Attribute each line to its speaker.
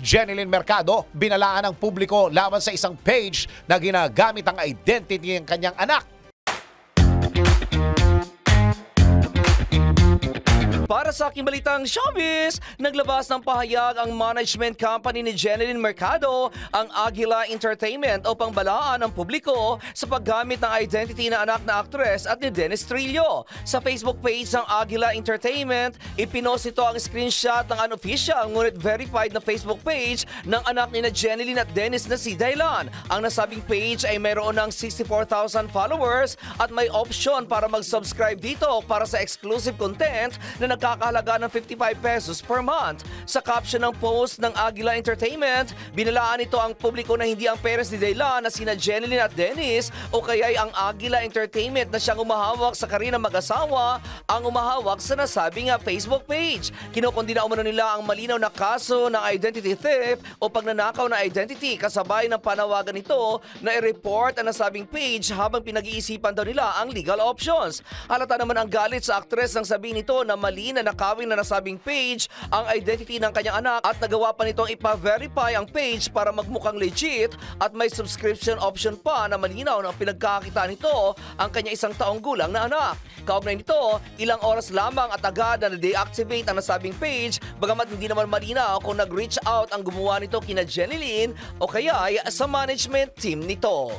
Speaker 1: Jeneline Mercado, binalaan ng publiko laban sa isang page na ginagamit ang identity ng kanyang anak.
Speaker 2: Para sa aking balitang showbiz, naglabas ng pahayag ang management company ni Jeneline Mercado, ang Aguila Entertainment upang balaan ang publiko sa paggamit ng identity na anak na aktres at ni Dennis Trillo. Sa Facebook page ng Aguila Entertainment, ipinost ito ang screenshot ng unofficial ngunit verified na Facebook page ng anak ni na Jeneline at Dennis na si Dailan. Ang nasabing page ay mayroon ng 64,000 followers at may option para mag-subscribe dito para sa exclusive content na nagkakahalaga ng 55 pesos per month. Sa caption ng post ng Aguila Entertainment, binalaan ito ang publiko na hindi ang parents ni Dayla na sina Jeneline at Dennis o kaya'y ang Aguila Entertainment na siyang umahawak sa karina mag-asawa ang umahawak sa nasabing Facebook page. Kinukundina umano nila ang malinaw na kaso ng identity theft o pagnanakaw na identity kasabay ng panawagan nito na i-report ang nasabing page habang pinag-iisipan daw nila ang legal options. Halata naman ang galit sa aktres nang sabihin nito na mali na nakawin na nasabing page ang identity ng kanyang anak at nagawa pa nitong ipa-verify ang page para magmukhang legit at may subscription option pa na malinaw na pinagkakita nito ang kanya isang taong gulang na anak. Kaugnay nito, ilang oras lamang at agad na deactivate ang nasabing page bagamat hindi naman malinaw kung nag-reach out ang gumawa nito kina Jenny Lynn o kaya ay sa management team nito.